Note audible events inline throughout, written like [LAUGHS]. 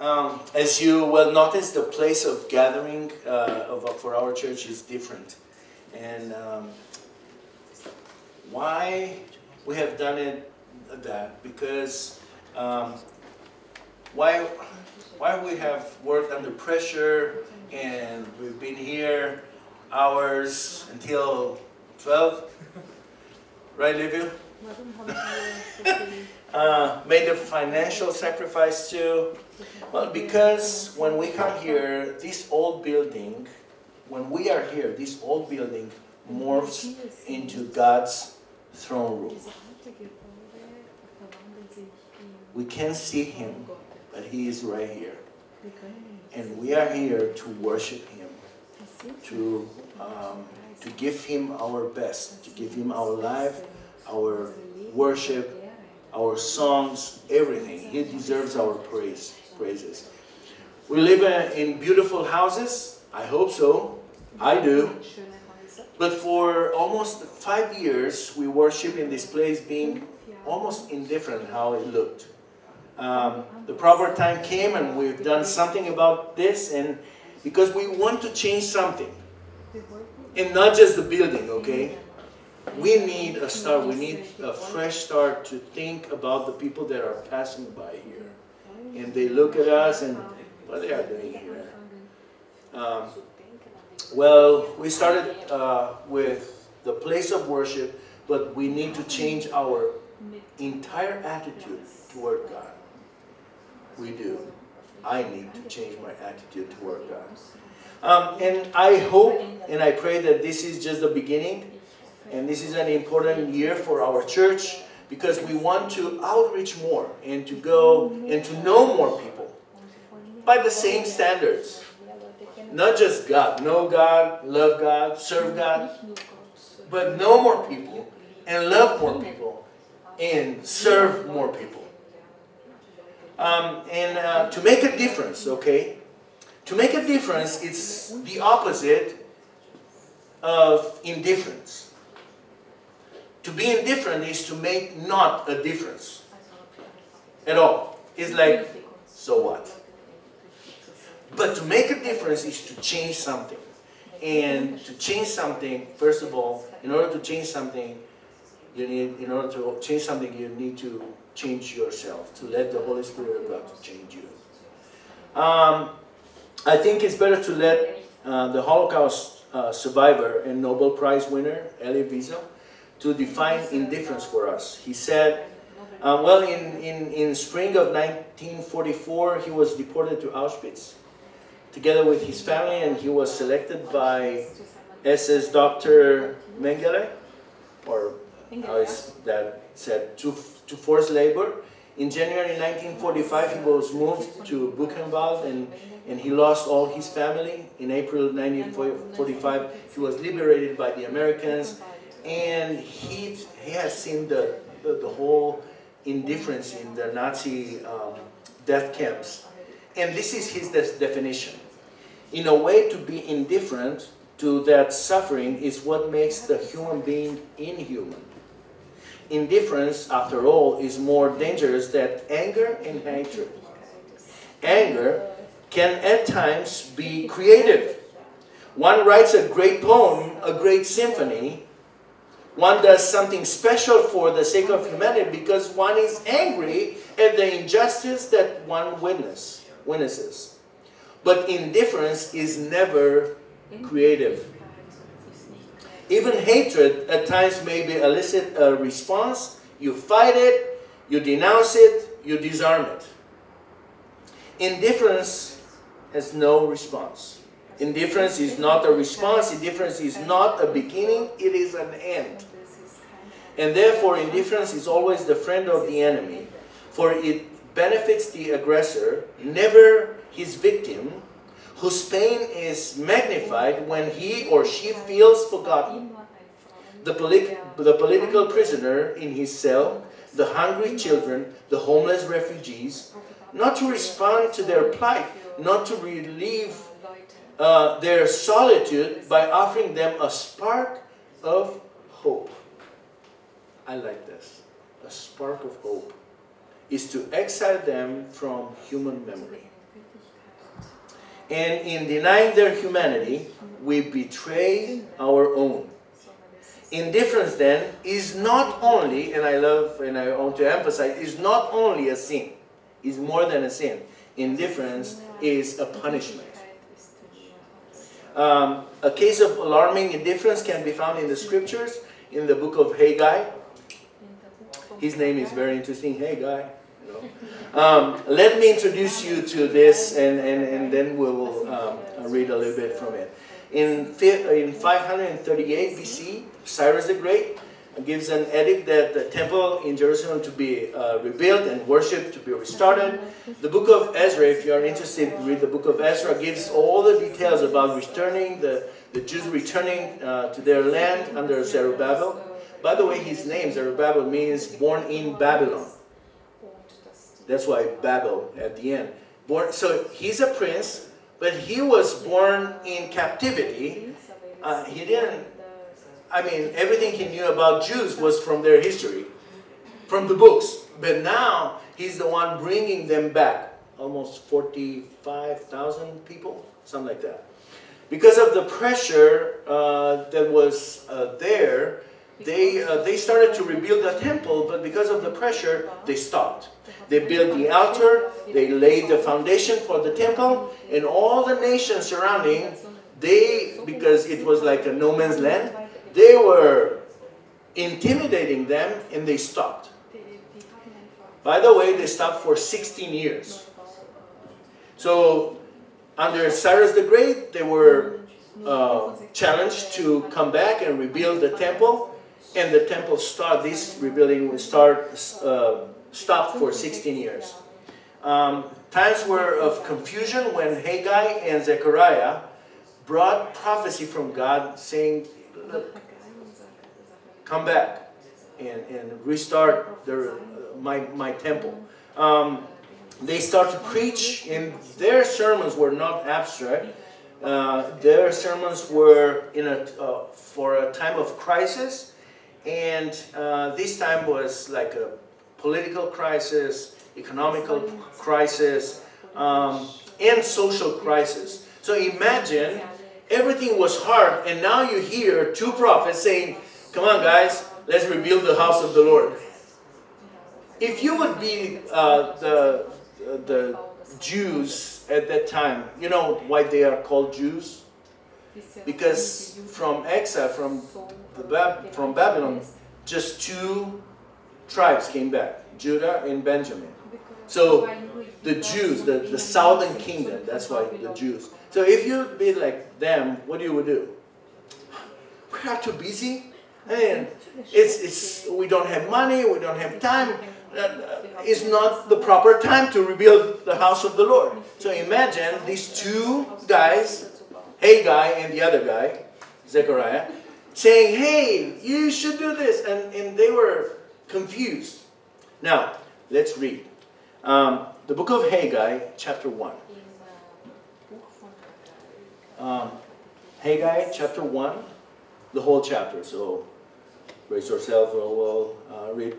Um, as you will notice, the place of gathering uh, of, for our church is different. And um, why we have done it that? Because um, why, why we have worked under pressure and we've been here hours until 12, right, Livia? Uh, made a financial sacrifice too. Well, because when we come here, this old building, when we are here, this old building morphs into God's throne room. We can't see Him, but He is right here. And we are here to worship Him, to, um, to give Him our best, to give Him our life, our worship, our songs, everything. He deserves our praise, praises. We live in beautiful houses. I hope so. I do. But for almost five years, we worship in this place being almost indifferent how it looked. Um, the proper time came and we've done something about this and because we want to change something. And not just the building, okay? We need a start. We need a fresh start to think about the people that are passing by here. And they look at us and what they are doing here. Um, well, we started uh, with the place of worship, but we need to change our entire attitude toward God. We do. I need to change my attitude toward God. Um, and I hope and I pray that this is just the beginning and this is an important year for our church because we want to outreach more and to go and to know more people by the same standards. Not just God, know God, love God, serve God, but know more people and love more people and serve more people. Um, and uh, to make a difference, okay? To make a difference, it's the opposite of indifference. To be indifferent is to make not a difference at all. It's like, so what? But to make a difference is to change something. And to change something, first of all, in order to change something, you need, in order to change something, you need to change yourself, to let the Holy Spirit of God to change you. Um, I think it's better to let uh, the Holocaust uh, survivor and Nobel Prize winner, Elie Wiesel, to define indifference for us. He said, uh, well, in, in, in spring of 1944, he was deported to Auschwitz together with his family, and he was selected by SS Dr. Mengele, or how is that said, to, to forced labor. In January 1945, he was moved to Buchenwald, and, and he lost all his family. In April 1945, he was liberated by the Americans and he, he has seen the, the, the whole indifference in the Nazi um, death camps. And this is his definition. In a way, to be indifferent to that suffering is what makes the human being inhuman. Indifference, after all, is more dangerous than anger and hatred. Anger can at times be creative. One writes a great poem, a great symphony, one does something special for the sake of humanity because one is angry at the injustice that one witness, witnesses. But indifference is never creative. Even hatred at times may be elicit a response. You fight it, you denounce it, you disarm it. Indifference has no response. Indifference is not a response. Indifference is not a beginning. It is an end. And therefore, indifference is always the friend of the enemy, for it benefits the aggressor, never his victim, whose pain is magnified when he or she feels forgotten. The, the political prisoner in his cell, the hungry children, the homeless refugees, not to respond to their plight, not to relieve uh, their solitude by offering them a spark of hope. I like this. A spark of hope is to exile them from human memory. And in denying their humanity, we betray our own. Indifference then is not only, and I love and I want to emphasize, is not only a sin, is more than a sin. Indifference is a punishment. Um, a case of alarming indifference can be found in the scriptures in the book of Haggai. His name is very interesting, Hey, guy. um, let me introduce you to this and, and, and then we will um, read a little bit from it. In, in 538 BC, Cyrus the Great gives an edict that the temple in Jerusalem to be uh, rebuilt and worship to be restarted. The book of Ezra, if you are interested read the book of Ezra, gives all the details about returning, the, the Jews returning uh, to their land under Zerubbabel. By the way, his name, Zerubbabel, means born in Babylon. That's why Babel at the end. Born, so he's a prince, but he was born in captivity. Uh, he didn't I mean, everything he knew about Jews was from their history, from the books. But now he's the one bringing them back. Almost 45,000 people, something like that. Because of the pressure uh, that was uh, there, they, uh, they started to rebuild the temple, but because of the pressure, they stopped. They built the altar, they laid the foundation for the temple, and all the nations surrounding, they, because it was like a no man's land, they were intimidating them and they stopped. By the way, they stopped for 16 years. So under Cyrus the Great, they were uh, challenged to come back and rebuild the temple. And the temple start, this rebuilding start, uh, stopped for 16 years. Um, times were of confusion when Haggai and Zechariah brought prophecy from God saying, look, come back and, and restart their, uh, my, my temple. Um, they start to preach, and their sermons were not abstract. Uh, their sermons were in a, uh, for a time of crisis, and uh, this time was like a political crisis, economical crisis, um, and social crisis. So imagine everything was hard, and now you hear two prophets saying, Come on, guys, let's rebuild the house of the Lord. If you would be uh, the, the Jews at that time, you know why they are called Jews? Because from exile, from, the Bab from Babylon, just two tribes came back, Judah and Benjamin. So the Jews, the, the southern kingdom, that's why the Jews. So if you'd be like them, what do you would do? We are too busy. And it's, it's, we don't have money, we don't have time. Uh, it's not the proper time to rebuild the house of the Lord. So imagine these two guys, Haggai and the other guy, Zechariah, saying, hey, you should do this. And, and they were confused. Now, let's read. Um, the book of Haggai, chapter 1. Um, Haggai, chapter 1, the whole chapter. So brace yourself, we'll uh, read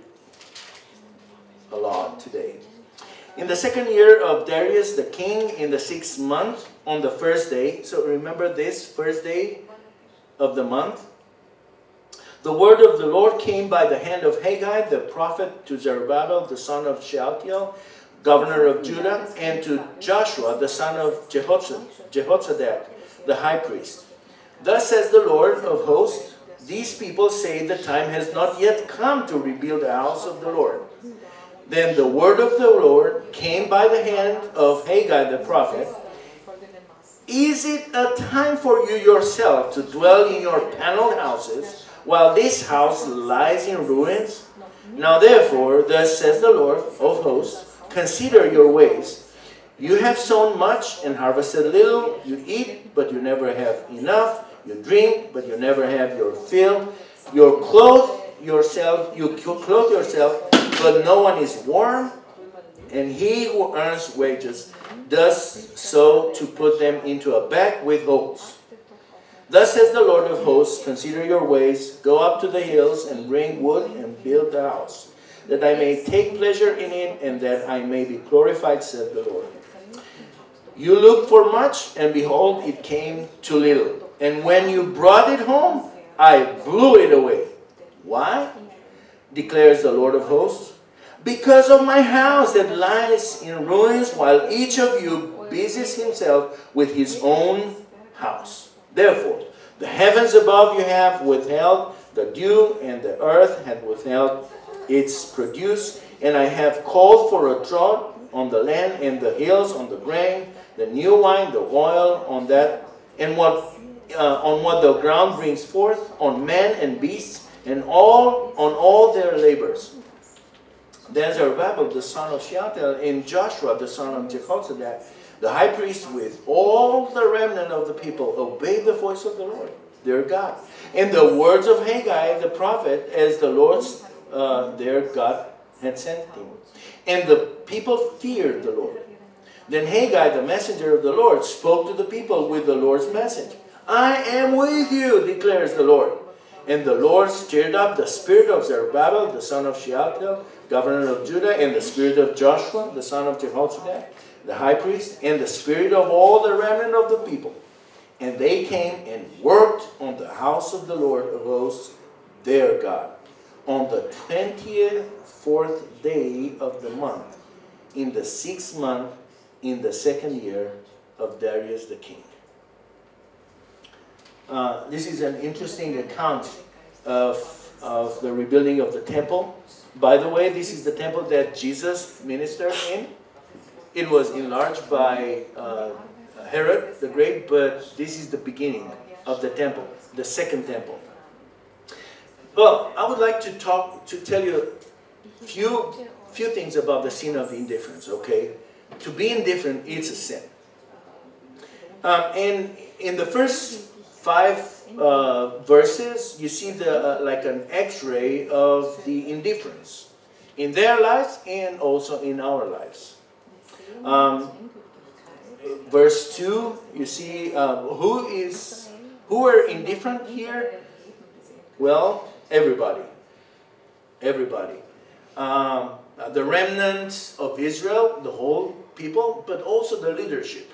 a lot today. In the second year of Darius the king, in the sixth month, on the first day, so remember this, first day of the month, the word of the Lord came by the hand of Haggai, the prophet, to Zerubbabel, the son of Shealtiel, governor of Judah, and to Joshua, the son of Jehozadak, the high priest. Thus says the Lord of hosts, these people say the time has not yet come to rebuild the house of the Lord. Then the word of the Lord came by the hand of Haggai the prophet. Is it a time for you yourself to dwell in your paneled houses while this house lies in ruins? Now therefore, thus says the Lord of hosts, consider your ways. You have sown much and harvested little. You eat, but you never have enough. You drink, but you never have your fill. You clothe yourself, you clothe yourself, but no one is warm. And he who earns wages does so to put them into a bag with holes. Thus says the Lord of hosts, consider your ways, go up to the hills and bring wood and build the house, that I may take pleasure in it and that I may be glorified, said the Lord. You looked for much, and behold, it came to little. And when you brought it home, I blew it away. Why? declares the Lord of hosts. Because of my house that lies in ruins, while each of you busies himself with his own house. Therefore, the heavens above you have withheld the dew, and the earth had withheld its produce. And I have called for a drought on the land and the hills, on the grain, the new wine, the oil, on that, and what uh, on what the ground brings forth, on men and beasts, and all on all their labors. Then Zerubbabel, the son of Shealtiel, and Joshua, the son of Jehozadak, the high priest, with all the remnant of the people, obeyed the voice of the Lord, their God, and the words of Haggai the prophet, as the Lord's uh, their God had sent him. And the people feared the Lord. Then Haggai, the messenger of the Lord, spoke to the people with the Lord's message. I am with you, declares the Lord. And the Lord stirred up the spirit of Zerubbabel, the son of Shealtiel, governor of Judah, and the spirit of Joshua, the son of Jehozadak, the high priest, and the spirit of all the remnant of the people. And they came and worked on the house of the Lord of hosts, their God, on the 24th day of the month, in the sixth month, in the second year of Darius the king. Uh, this is an interesting account of, of the rebuilding of the temple. By the way, this is the temple that Jesus ministered in. It was enlarged by uh, Herod the Great, but this is the beginning of the temple, the second temple. Well, I would like to talk to tell you a few few things about the sin of indifference. Okay, to be indifferent, it's a sin. Um, and in the first five uh, verses, you see the uh, like an X-ray of the indifference in their lives and also in our lives. Um, verse two, you see uh, who is who are indifferent here. Well, everybody, everybody. Um, the remnants of Israel, the whole people, but also the leadership.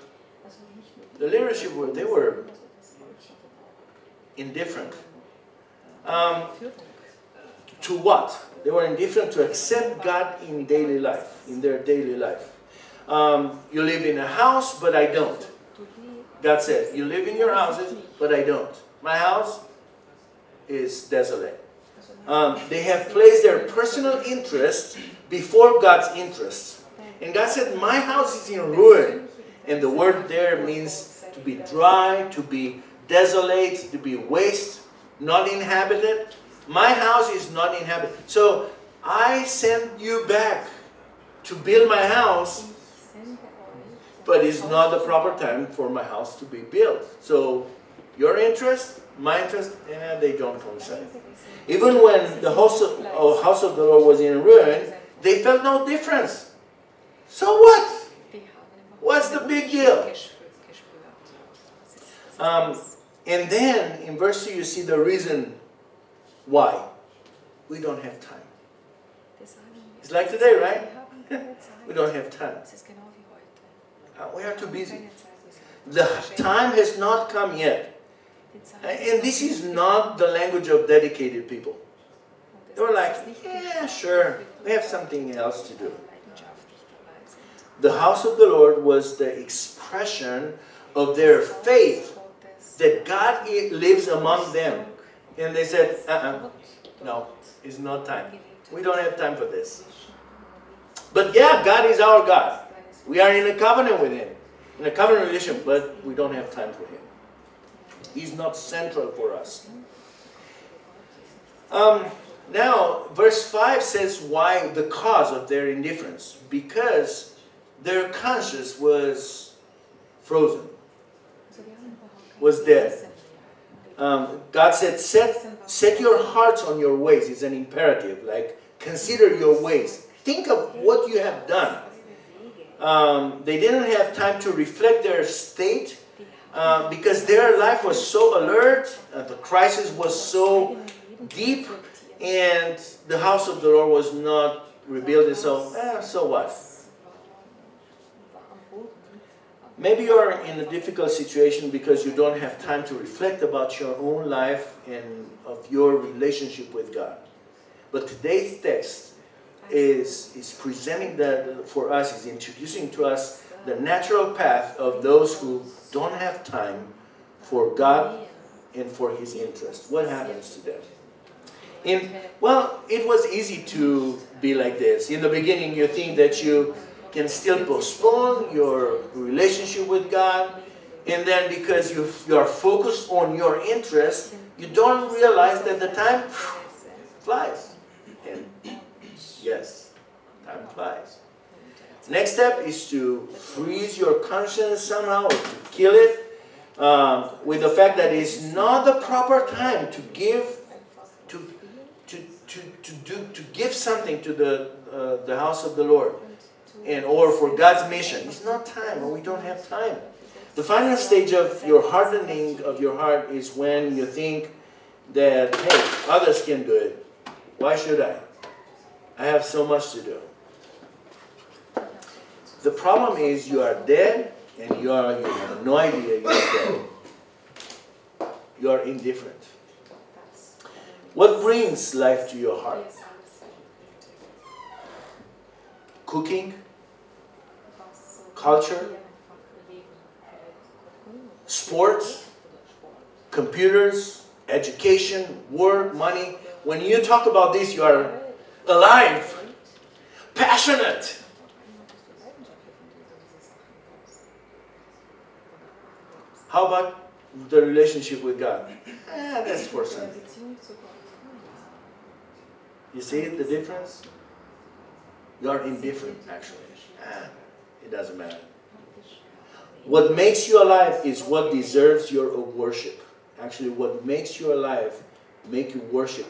The leadership were they were indifferent. Um, to what? They were indifferent to accept God in daily life, in their daily life. Um, you live in a house, but I don't. God said, you live in your houses, but I don't. My house is desolate. Um, they have placed their personal interest before God's interest. And God said, my house is in ruin. And the word there means to be dry, to be desolate, to be waste, not inhabited. My house is not inhabited. So I send you back to build my house, but it's not the proper time for my house to be built. So your interest, my interest, eh, they don't coincide. Even when the house of, oh, house of the Lord was in ruin, they felt no difference. So what? What's the big deal? Um, and then in verse 2 you see the reason why. We don't have time. It's like today, right? [LAUGHS] we don't have time. Uh, we are too busy. The time has not come yet. And this is not the language of dedicated people. They were like, yeah, sure, we have something else to do. The house of the Lord was the expression of their faith that God lives among them. And they said, uh-uh, no, it's not time. We don't have time for this. But yeah, God is our God. We are in a covenant with Him, in a covenant relation, but we don't have time for Him. He's not central for us. Um, now, verse 5 says why the cause of their indifference. Because their conscience was frozen was dead. Um, God said, set, set your hearts on your ways. It's an imperative. Like, consider your ways. Think of what you have done. Um, they didn't have time to reflect their state uh, because their life was so alert, uh, the crisis was so deep, and the house of the Lord was not rebuilt. So, eh, so what? Maybe you're in a difficult situation because you don't have time to reflect about your own life and of your relationship with God. But today's text is, is presenting that for us, is introducing to us the natural path of those who don't have time for God and for His interest. What happens to them? In, well, it was easy to be like this. In the beginning, you think that you can still postpone your relationship with God, and then because you, you are focused on your interest, you don't realize that the time flies. And yes, time flies. Next step is to freeze your conscience somehow or to kill it um, with the fact that it's not the proper time to give to to to to do to give something to the uh, the house of the Lord and or for God's mission. It's not time, or we don't have time. The final stage of your hardening of your heart is when you think that hey, others can do it. Why should I? I have so much to do. The problem is you are dead and you are you have no idea you are dead. You are indifferent. What brings life to your heart? Cooking, culture, sports, computers, education, work, money. When you talk about this, you are alive, passionate. How about the relationship with God? Eh, that's for Sunday. You see the difference? You are indifferent, actually. Ah, it doesn't matter. What makes you alive is what deserves your worship. Actually, what makes you alive, make you worship.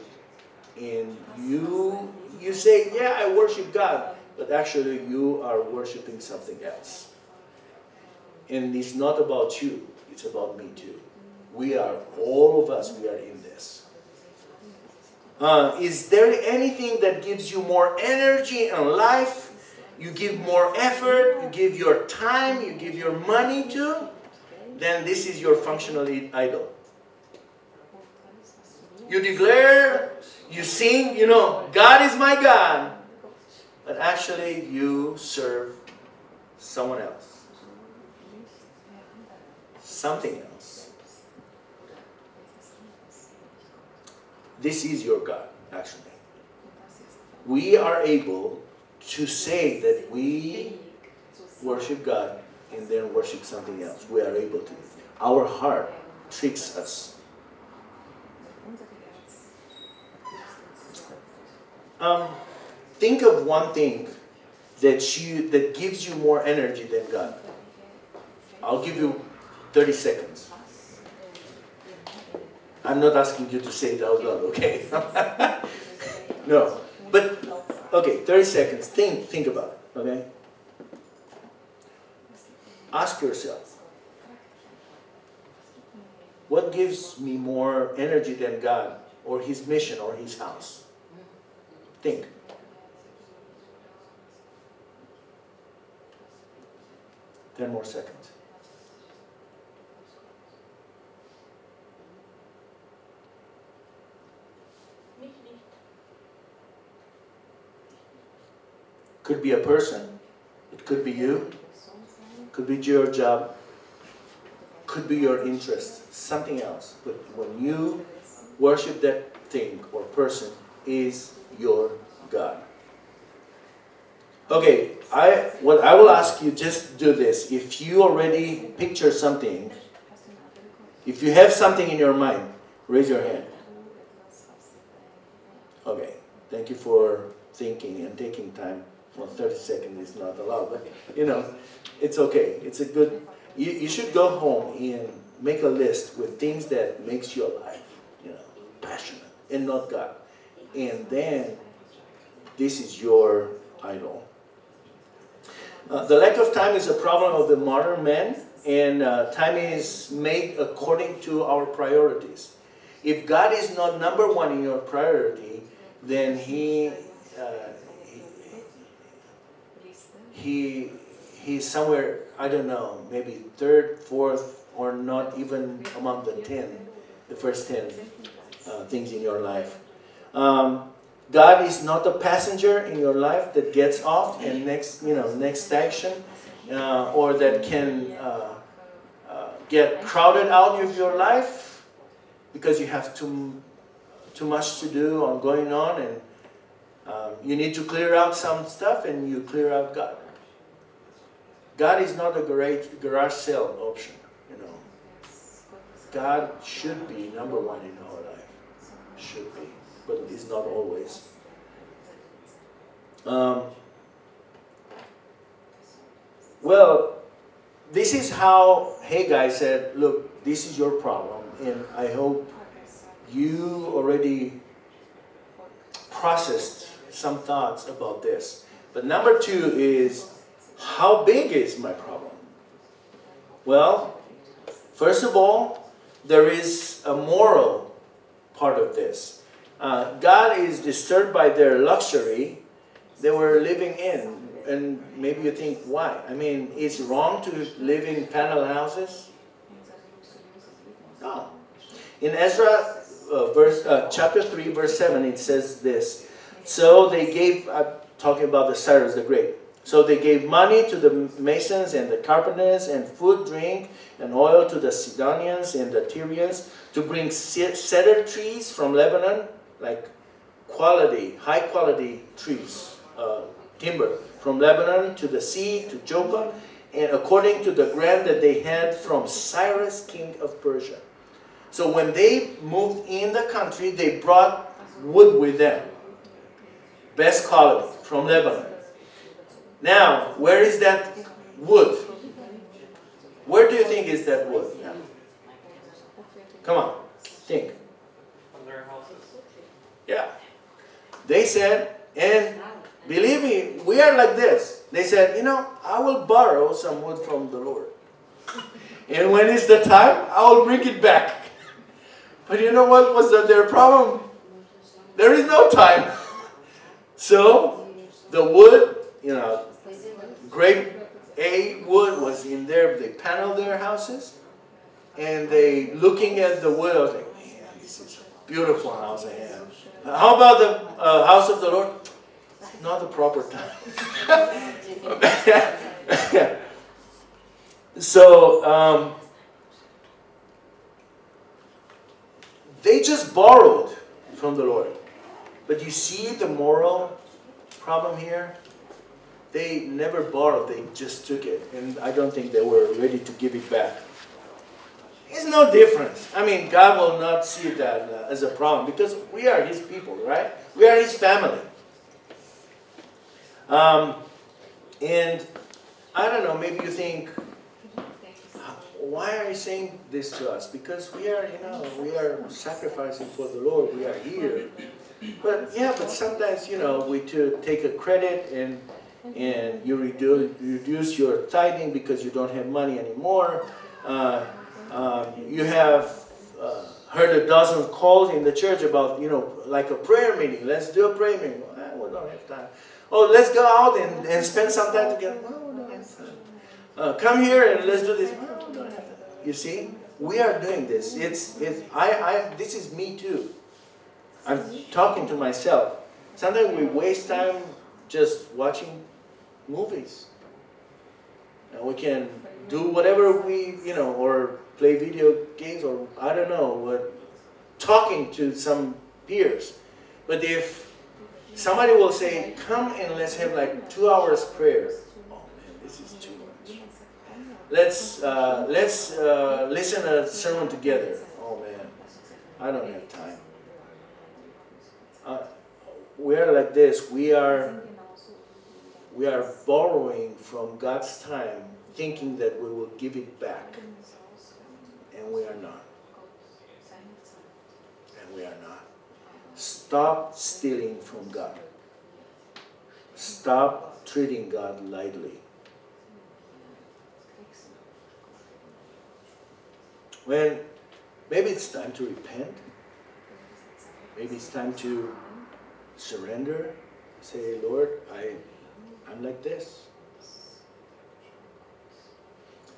And you, you say, yeah, I worship God, but actually you are worshiping something else. And it's not about you, it's about me too. We are, all of us, we are in this. Uh, is there anything that gives you more energy and life? You give more effort, you give your time, you give your money to? Then this is your functional idol. You declare, you sing, you know, God is my God. But actually, you serve someone else, something else. This is your God, actually. We are able to say that we worship God and then worship something else. We are able to. Our heart tricks us. Um, think of one thing that you that gives you more energy than God. I'll give you 30 seconds. I'm not asking you to say it out loud, okay? [LAUGHS] no. Okay, 30 seconds. Think think about it, okay? Ask yourself. What gives me more energy than God or his mission or his house? Think. Ten more seconds. Could be a person. It could be you. Could be your job. Could be your interest. Something else. But when you worship that thing or person is your God. Okay, I what I will ask you just do this. If you already picture something, if you have something in your mind, raise your hand. Okay, thank you for thinking and taking time. Well, 30 seconds is not allowed, but you know, it's okay. It's a good, you, you should go home and make a list with things that makes you alive, you know, passionate and not God. And then this is your idol. Uh, the lack of time is a problem of the modern man, and uh, time is made according to our priorities. If God is not number one in your priority, then He uh, he, he he's somewhere, I don't know, maybe third, fourth, or not even among the ten, the first ten uh, things in your life. Um, God is not a passenger in your life that gets off and next, you know, next station, uh, or that can uh, uh, get crowded out of your life because you have too too much to do on going on, and um, you need to clear out some stuff, and you clear out God. God is not a garage garage sale option, you know. God should be number one in our life, should be but it's not always. Um, well, this is how Haggai said, look, this is your problem, and I hope you already processed some thoughts about this. But number two is, how big is my problem? Well, first of all, there is a moral part of this uh, God is disturbed by their luxury they were living in. And maybe you think, why? I mean, it's wrong to live in panel houses? No. In Ezra uh, verse, uh, chapter 3, verse 7, it says this. So they gave, I'm talking about the Cyrus the Great. So they gave money to the masons and the carpenters and food, drink, and oil to the Sidonians and the Tyrians to bring cedar trees from Lebanon like quality, high quality trees, uh, timber, from Lebanon to the sea to Joppa, and according to the grant that they had from Cyrus, king of Persia. So when they moved in the country, they brought wood with them. Best quality from Lebanon. Now, where is that wood? Where do you think is that wood now? Come on, think. Yeah. They said, and believe me, we are like this. They said, you know, I will borrow some wood from the Lord. [LAUGHS] And when it's the time, I will bring it back. [LAUGHS] But you know what was the, their problem? There is no time. [LAUGHS] So, the wood, you know, great A wood was in there. They paneled their houses. And they, looking at the wood, I was like, man, this is a beautiful house I have. How about the uh, house of the Lord? Not the proper time. [LAUGHS] so, um, they just borrowed from the Lord. But you see the moral problem here? They never borrowed, they just took it. And I don't think they were ready to give it back. It's no difference. I mean, God will not see that uh, as a problem because we are His people, right? We are His family. Um, and I don't know, maybe you think, why are you saying this to us? Because we are, you know, we are sacrificing for the Lord. We are here. But yeah, but sometimes, you know, we to take a credit and and you reduce, reduce your tithing because you don't have money anymore. Uh, um, you have uh, heard a dozen calls in the church about, you know, like a prayer meeting. Let's do a prayer meeting. Well, we don't have time. Oh, let's go out and, and spend some time together. Well, we don't have time. Uh, come here and let's do this. Well, we don't have time. You see, we are doing this. It's, it's I, I, this is me too. I'm talking to myself. Sometimes we waste time just watching movies. And we can do whatever we, you know, or play video games or I don't know, what, talking to some peers. But if somebody will say, come and let's have like two hours prayer. Oh man, this is too much. Let's, uh, let's uh, listen to a sermon together. Oh man, I don't have time. Uh, we are like this. We are, we are borrowing from God's time, thinking that we will give it back and we are not. And we are not. Stop stealing from God. Stop treating God lightly. When maybe it's time to repent, maybe it's time to surrender, say, Lord, I, I'm like this.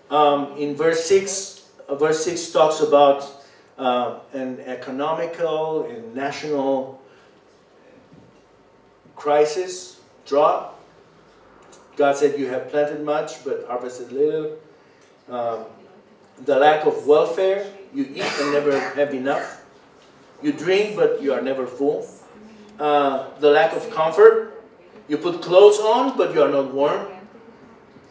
Um, in verse 6, uh, verse 6 talks about uh, an economical and national crisis, drought. God said, You have planted much, but harvested little. Um, the lack of welfare, you eat and never have enough. You drink, but you are never full. Uh, the lack of comfort, you put clothes on, but you are not warm.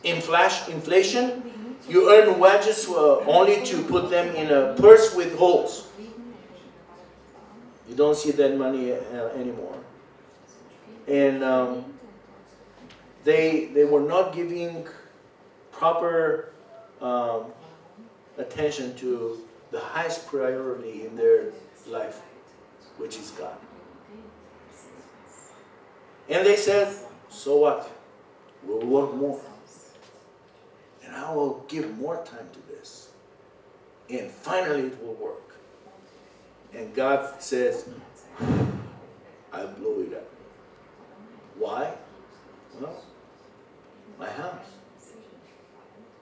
Inflash, inflation, you earn wages uh, only to put them in a purse with holes. You don't see that money uh, anymore. And um, they, they were not giving proper um, attention to the highest priority in their life, which is God. And they said, so what? We'll work more. And I will give more time to this. And finally it will work. And God says, I blew it up. Why? Well, my house.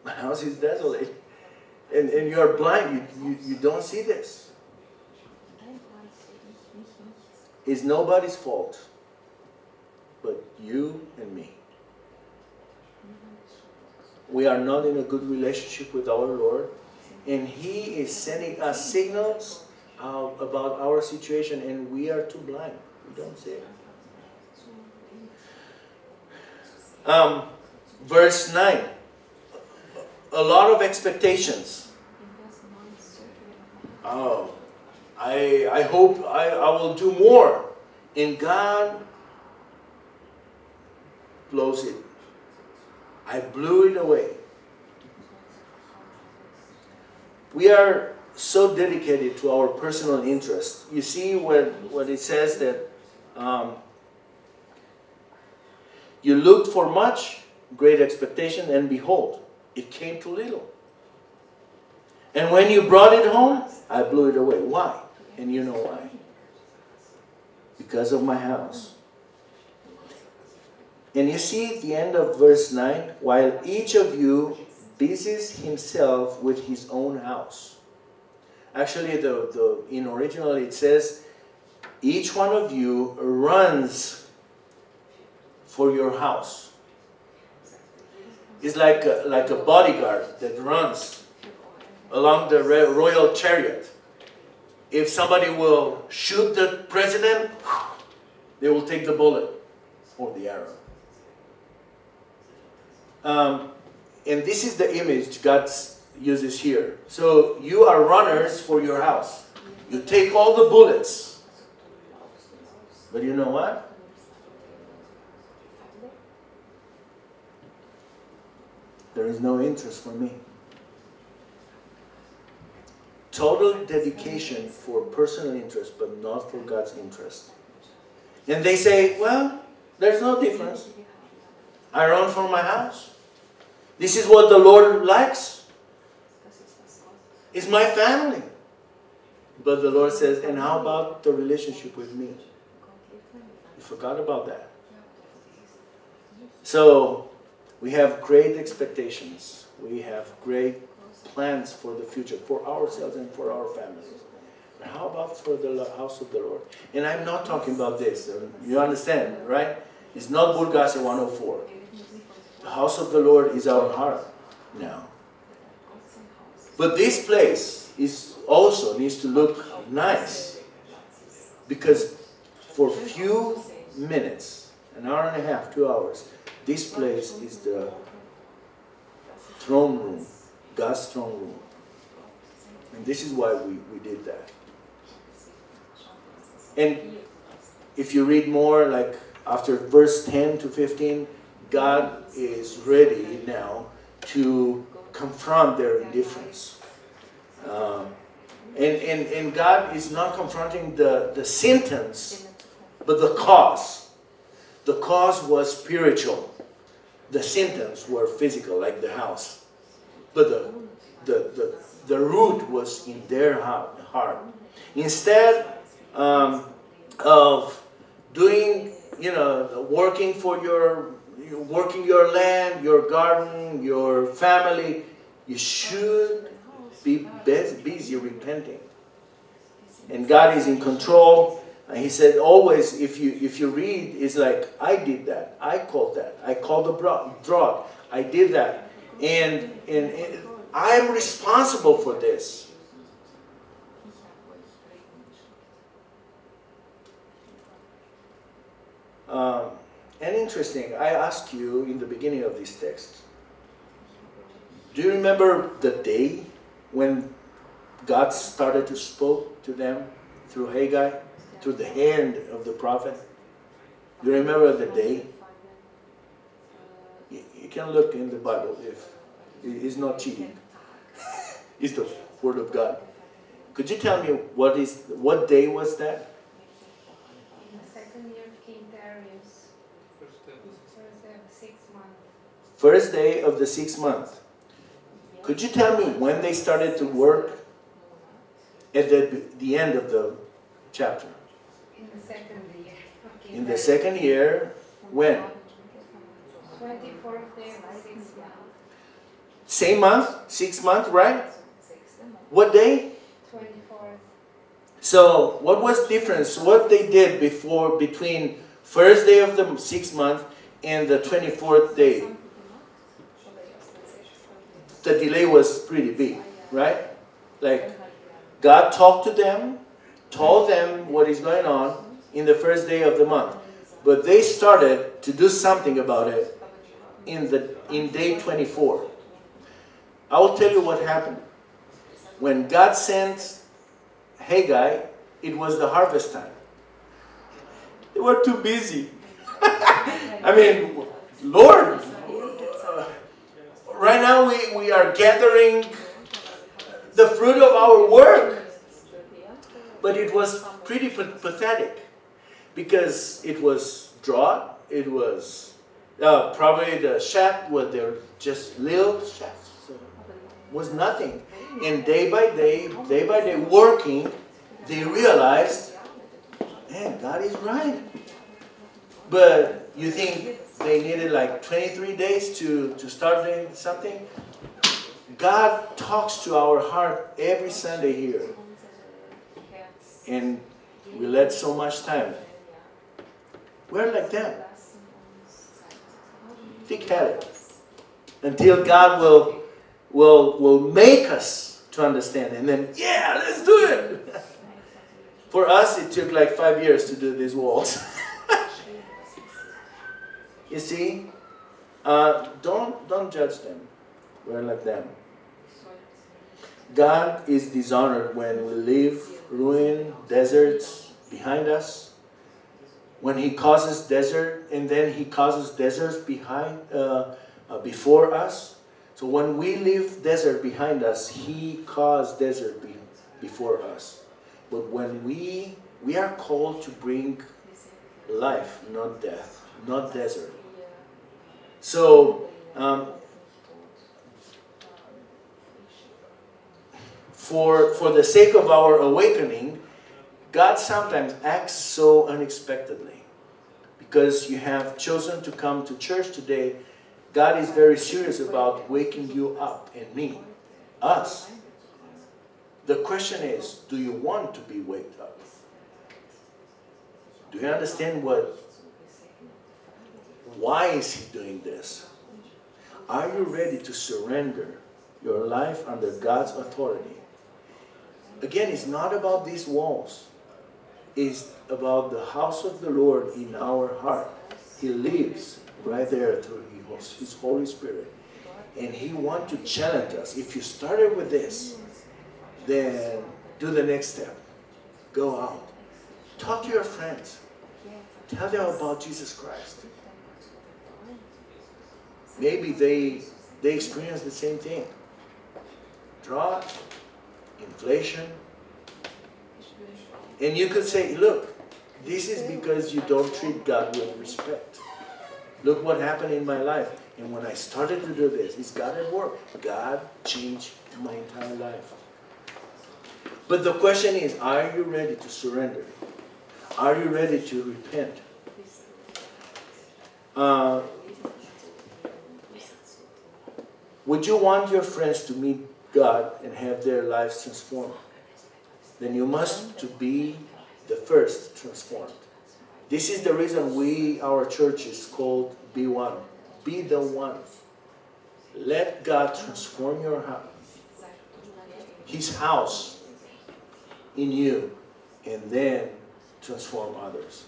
My house is desolate. And, and you are blind. You, you, you don't see this. It's nobody's fault but you and me. We are not in a good relationship with our Lord, and He is sending us signals uh, about our situation, and we are too blind. We don't see it. Um, verse 9 a lot of expectations. Oh, I, I hope I, I will do more. And God blows it. I blew it away. We are so dedicated to our personal interest. You see when, when it says that um, you looked for much, great expectation, and behold, it came too little. And when you brought it home, I blew it away. Why? And you know why. Because of my house. And you see at the end of verse 9, while each of you busies himself with his own house. Actually, the, the, in original it says, each one of you runs for your house. It's like a, like a bodyguard that runs along the royal chariot. If somebody will shoot the president, they will take the bullet or the arrow. Um, and this is the image God uses here. So you are runners for your house. You take all the bullets. But you know what? There is no interest for me. Total dedication for personal interest, but not for God's interest. And they say, well, there's no difference. I run for my house. This is what the Lord likes. It's my family. But the Lord says, and how about the relationship with me? You forgot about that. So, we have great expectations. We have great plans for the future, for ourselves and for our families. But how about for the house of the Lord? And I'm not talking about this. Um, you understand, right? It's not Burgas 104. The house of the Lord is our heart now. But this place is also needs to look nice because for few minutes, an hour and a half, two hours, this place is the throne room, God's throne room. And this is why we, we did that. And if you read more, like after verse 10 to 15, God is ready now to confront their indifference. Um, and, and, and God is not confronting the, the symptoms, but the cause. The cause was spiritual. The symptoms were physical, like the house. But the, the, the, the root was in their heart. Instead um, of doing, you know, working for your working your land, your garden, your family, You should be busy repenting. And God is in control. And he said, always, if you if you read, it's like, I did that. I called that. I called the drought. I did that. And, and, and I'm responsible for this. Um, and interesting, I asked you in the beginning of this text, do you remember the day when God started to spoke to them through Haggai, through the hand of the prophet? Do you remember the day? You can look in the Bible if it's not cheating. [LAUGHS] it's the word of God. Could you tell me what is what day was that? First day of the sixth month. Could you tell me when they started to work at the, the end of the chapter? In the second year. In the second year, when? 24th day of sixth month. Same month, sixth month, right? What day? 24th. So, what was difference? What they did before between first day of the sixth month and the 24th day? The delay was pretty big, oh, right? Like, God talked to them, told them what is going on in the first day of the month. But they started to do something about it in, the, in day 24. I will tell you what happened. When God sent Haggai, it was the harvest time. They were too busy. [LAUGHS] I mean, Lord, right now we, we are gathering the fruit of our work. But it was pretty pathetic because it was drought, it was uh, probably the shack where they're just little shacks. So was nothing. And day by day, day by day, working, they realized, man, God is right. But you think they needed like 23 days to, to start doing something. God talks to our heart every Sunday here. And we let so much time. We're like them. Thick-headed. Until God will, will, will make us to understand. And then, yeah, let's do it. [LAUGHS] For us, it took like five years to do these walls. [LAUGHS] You see, uh, don't, don't judge them. We're like them. God is dishonored when we leave ruin, deserts behind us. When He causes desert, and then He causes deserts behind, uh, uh, before us. So when we leave desert behind us, He caused desert be before us. But when we we are called to bring life, not death, not desert. So, um, for, for the sake of our awakening, God sometimes acts so unexpectedly. Because you have chosen to come to church today, God is very serious about waking you up and me, us. The question is, do you want to be waked up? Do you understand what why is he doing this? Are you ready to surrender your life under God's authority? Again, it's not about these walls. It's about the house of the Lord in our heart. He lives right there through His Holy Spirit. And He wants to challenge us. If you started with this, then do the next step. Go out. Talk to your friends. Tell them about Jesus Christ. Maybe they, they experience the same thing. Drought, inflation. And you could say, look, this is because you don't treat God with respect. Look what happened in my life. And when I started to do this, is God at work? God changed my entire life. But the question is, are you ready to surrender? Are you ready to repent? Uh, Would you want your friends to meet God and have their lives transformed? Then you must to be the first transformed. This is the reason we, our church, is called Be One. Be the one. Let God transform your house, His house in you, and then transform others.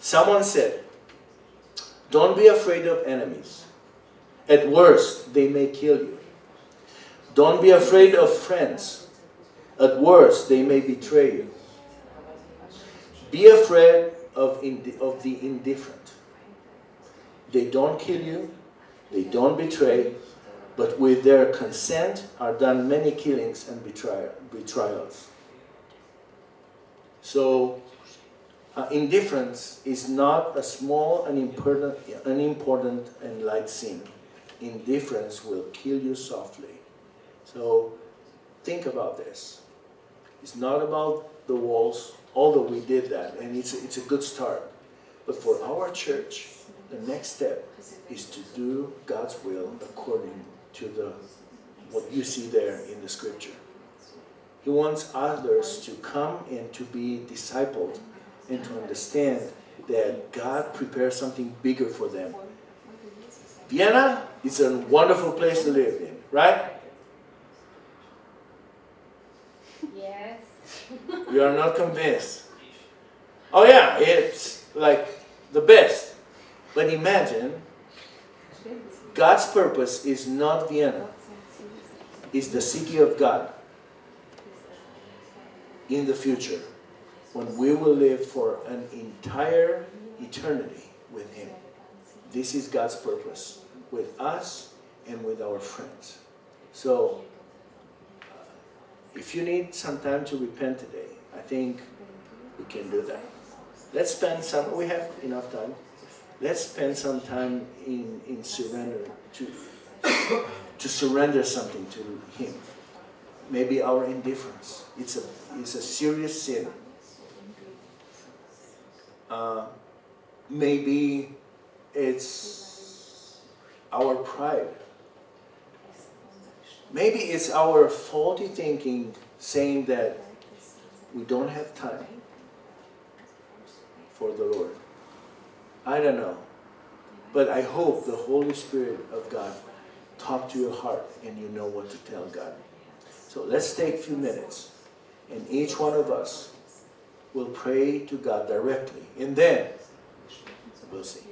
Someone said, Don't be afraid of enemies. At worst, they may kill you. Don't be afraid of friends. At worst, they may betray you. Be afraid of, of the indifferent. They don't kill you, they don't betray, but with their consent are done many killings and betrayal, betrayals. So, uh, indifference is not a small and important, unimportant and light sin. Indifference will kill you softly. So, think about this. It's not about the walls, although we did that, and it's a, it's a good start. But for our church, the next step is to do God's will according to the what you see there in the scripture. He wants others to come and to be discipled and to understand that God prepares something bigger for them. Vienna is a wonderful place to live in, right? Yes. [LAUGHS] You are not convinced. Oh yeah, it's like the best. But imagine God's purpose is not Vienna. It's the city of God in the future when we will live for an entire eternity with Him. This is God's purpose with us and with our friends. So, uh, if you need some time to repent today, I think we can do that. Let's spend some, we have enough time. Let's spend some time in, in surrender, to, to surrender something to Him. Maybe our indifference. It's a, it's a serious sin. Uh, maybe it's our pride. Maybe it's our faulty thinking saying that we don't have time for the Lord. I don't know. But I hope the Holy Spirit of God talk to your heart and you know what to tell God. So let's take a few minutes and each one of us will pray to God directly and then we'll see.